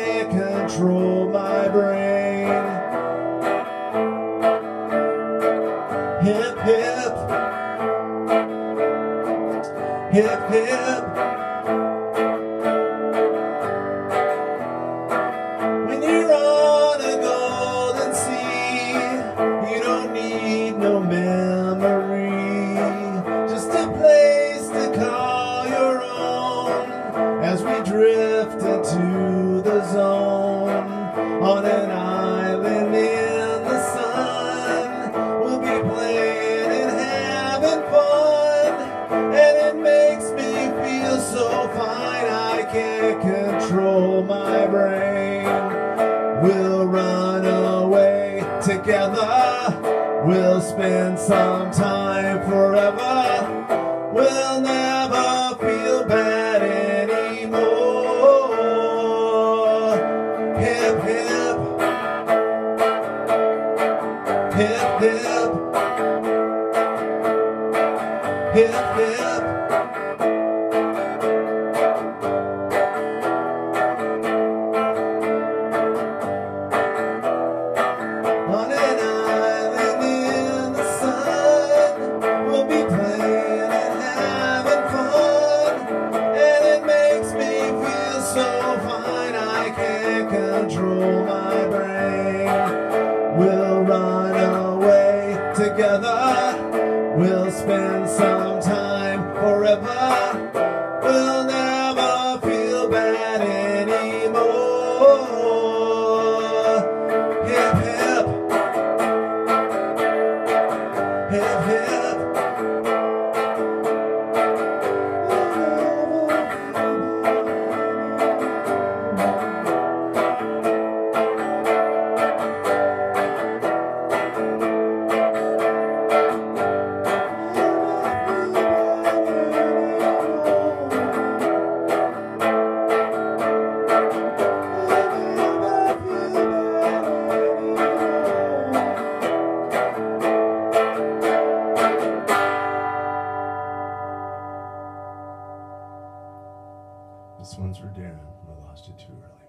can't control my brain. Hip, hip. Hip, hip. On an island in the sun. We'll be playing and having fun, and it makes me feel so fine. I can't control my brain. We'll run away together. We'll spend some time forever. We'll never Hip, hip. Hip, hip. On an island in the sun, we'll be playing and having fun. And it makes me feel so fine, I can't control my together, we'll spend some time forever. This one's for Darren. I lost it too early.